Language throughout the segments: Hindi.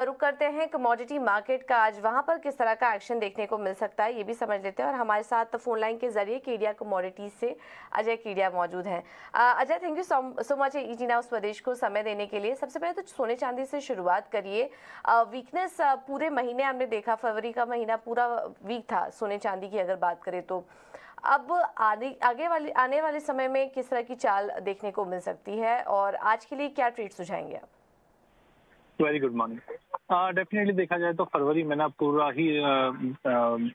रुक करते हैं। कमोडिटी मार्केट का आज वहाँ पर किस तरह का एक्शन देखने को मिल सकता है, ये भी समझ लेते हैं। और हमारे साथ फ़ोन लाइन के ज़रिए केडिया कमोडिटीज से अजय केडिया मौजूद हैं। Ajay thank you so much ET Now Swadesh को समय देने के लिए। सबसे पहले तो सोने चांदी से शुरुआत करिए। वीकनेस पूरे महीने हमने देखा, फरवरी का महीना पूरा वीक था, सोने चांदी की अगर बात करें तो। अब आने आगे वाले, आने वाले समय में किस तरह की चाल देखने को मिल सकती है? और आज के लिए क्या ट्रेड सुझाएँगे आप? वेरी गुड मॉर्निंग डेफिनेटली देखा जाए तो फरवरी महीना पूरा ही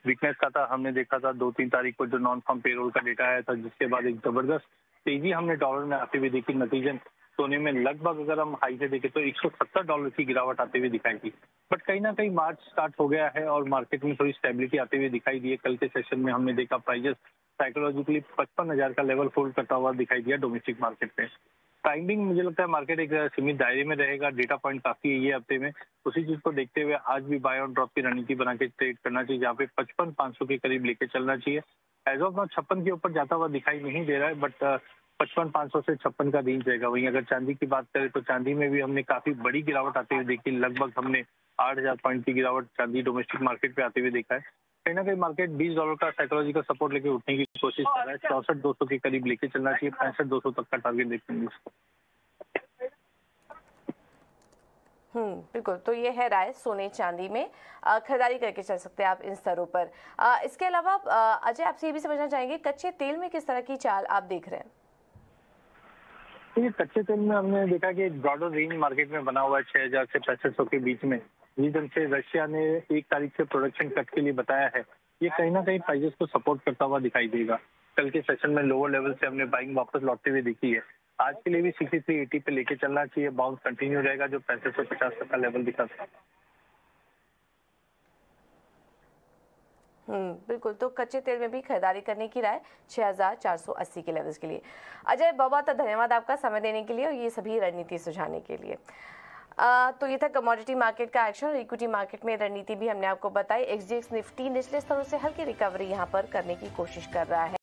वीकनेस का था। हमने देखा था दो तीन तारीख को जो नॉन फॉर्म पेरोल का डेटा आया था, जिसके बाद एक ज़बरदस्त तेज़ी हमने डॉलर में आते हुए देखी। नतीजन सोने में लगभग अगर हम हाई से देखें तो 170 डॉलर की गिरावट आते हुए दिखाई दी। बट कहीं ना कहीं मार्च स्टार्ट हो गया है और मार्केट में थोड़ी स्टेबिलिटी आते हुए दिखाई दी है। कल के सेशन में हमने देखा प्राइजेस साइकोलॉजिकली पचपन हज़ार का लेवल होल्ड करता हुआ दिखाई दिया डोमेस्टिक मार्केट में टाइमिंग मुझे लगता है मार्केट एक सीमित दायरे में रहेगा डेटा पॉइंट काफ़ी है ये हफ़्ते में। उसी चीज़ को देखते हुए आज भी बाय ऑन ड्रॉप की रणनीति बना के ट्रेड करना चाहिए, जहाँ पे पचपन पाँच सौ के करीब लेके चलना चाहिए। एज ऑफ़ नाउ छप्पन के ऊपर जाता हुआ दिखाई नहीं दे रहा है बट पचपन पाँच सौ से छप्पन का रेंज रहेगा। वहीं अगर चांदी की बात करें तो चांदी में भी हमने काफ़ी बड़ी गिरावट आते हुए देखी। लगभग हमने आठ हज़ार पॉइंट की गिरावट चांदी डोमेस्टिक मार्केट पे आते हुए देखा है। कहीं ना कहीं मार्केट बीस डॉलर का साइकोलॉजिकल सपोर्ट लेके उठने की कोशिश कर रहा है। चौसठ दो सौ के करीब लेके चलना चाहिए। पैंसठ दो तक का टारगेट देखते हैं हम्म बिल्कुल। तो ये है राय सोने चांदी में। खरीदारी करके चल सकते हैं आप इन स्तरों पर। इसके अलावा अजय आपसे ये भी समझना चाहेंगे कच्चे तेल में किस तरह की चाल आप देख रहे हैं? ये कच्चे तेल में हमने देखा कि ब्रॉडर रेंज मार्केट में बना हुआ है छह हज़ार से पैंसठ सौ के बीच में। जिस ढंग से रशिया ने एक तारीख से प्रोडक्शन कट के लिए बताया है। ये कहीं ना कहीं प्राइजेस को सपोर्ट करता हुआ दिखाई देगा। कल के सेशन में लोअर लेवल से हमने बाइंग वापस लौटते हुए देखी है। आज के लिए भी सिक्सटी थ्री एटी पे लेके चलना चाहिए। बाउंस कंटिन्यू रहेगा जो पैंसठ सौ पचास तक का लेवल दिखा हम्म बिल्कुल। तो कच्चे तेल में भी खरीदारी करने की राय 6480 के लेवल्स के लिए। अजय बहुत बहुत धन्यवाद आपका समय देने के लिए और ये सभी रणनीति सुझाने के लिए। आ, तो ये था कमोडिटी मार्केट का एक्शन और इक्विटी मार्केट में रणनीति भी हमने आपको बताई। एक्सडीएक्स निफ्टी निचले स्तरों से हल्की रिकवरी यहाँ पर करने की कोशिश कर रहा है।